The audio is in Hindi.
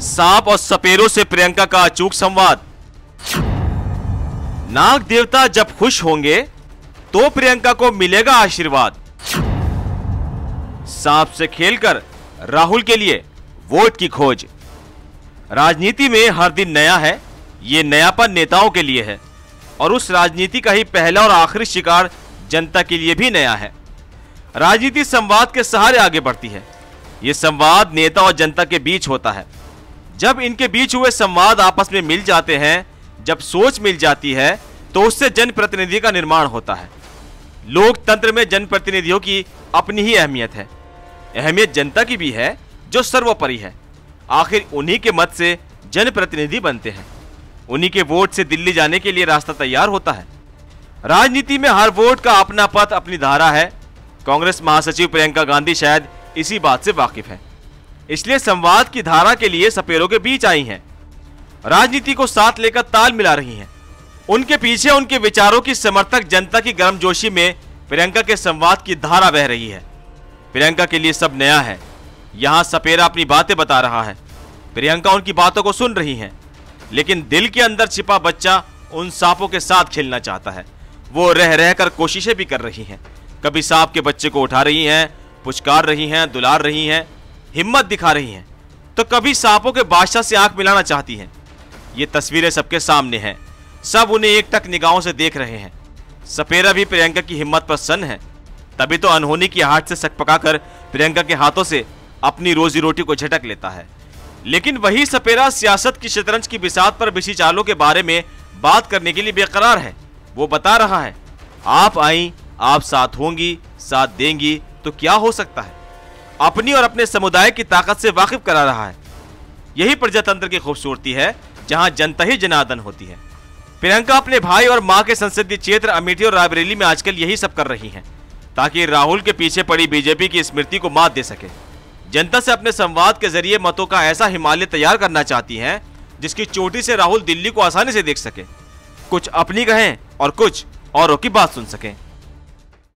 सांप और सपेरों से प्रियंका का अचूक संवाद। नाग देवता जब खुश होंगे तो प्रियंका को मिलेगा आशीर्वाद। सांप से खेलकर राहुल के लिए वोट की खोज। राजनीति में हर दिन नया है, ये नयापन नेताओं के लिए है, और उस राजनीति का ही पहला और आखिरी शिकार जनता के लिए भी नया है। राजनीति संवाद के सहारे आगे बढ़ती है। ये संवाद नेता और जनता के बीच होता है। जब इनके बीच हुए संवाद आपस में मिल जाते हैं, जब सोच मिल जाती है तो उससे जनप्रतिनिधि का निर्माण होता है। लोकतंत्र में जनप्रतिनिधियों की अपनी ही अहमियत है। अहमियत जनता की भी है, जो सर्वोपरि है। आखिर उन्हीं के मत से जनप्रतिनिधि बनते हैं। उन्हीं के वोट से दिल्ली जाने के लिए रास्ता तैयार होता है। राजनीति में हर वोट का अपना पथ, अपनी धारा है। कांग्रेस महासचिव प्रियंका गांधी शायद इसी बात से वाकिफ है। इसलिए संवाद की धारा के लिए सपेरों के बीच आई हैं। राजनीति को साथ लेकर ताल मिला रही हैं। उनके पीछे उनके विचारों की समर्थक जनता की गर्मजोशी में प्रियंका के संवाद की धारा बह रही है। प्रियंका के लिए सब नया है। यहाँ सपेरा अपनी बातें बता रहा है। प्रियंका उनकी बातों को सुन रही हैं, लेकिन दिल के अंदर छिपा बच्चा उन सांपों के साथ खेलना चाहता है। वो रह रह कर कोशिशें भी कर रही हैं। कभी सांप के बच्चे को उठा रही हैं, पुचकार रही हैं, दुलार रही हैं, हिम्मत दिखा रही हैं तो कभी सांपों के बादशाह से आँख मिलाना चाहती हैं। ये तस्वीरें सबके सामने हैं। सब उन्हें एक टक निगाहों से देख रहे हैं। सपेरा भी प्रियंका की हिम्मत पर सन है। तभी तो अनहोनी की हाथ से सक पकाकर प्रियंका के हाथों से अपनी रोजी रोटी को झटक लेता है। लेकिन वही सपेरा सियासत की शतरंज की बिसात पर बिछी चालों के बारे में बात करने के लिए बेकरार है। वो बता रहा है, आप आई, आप साथ होंगी, साथ देंगी तो क्या हो सकता है? अपनी और अपने समुदाय की ताकत से वाकिफ करा रहा है। यही प्रजातंत्र की खूबसूरती है, जहाँ जनता ही जनार्दन होती है। प्रियंका अपने भाई और माँ के संसदीय क्षेत्र अमेठी और रायबरेली में आजकल यही सब कर रही हैं, ताकि राहुल के पीछे पड़ी बीजेपी की स्मृति को मात दे सके। जनता से अपने संवाद के ज़रिए मतों का ऐसा हिमालय तैयार करना चाहती हैं, जिसकी चोटी से राहुल दिल्ली को आसानी से देख सके। कुछ अपनी कहें और कुछ औरों की बात सुन सकें।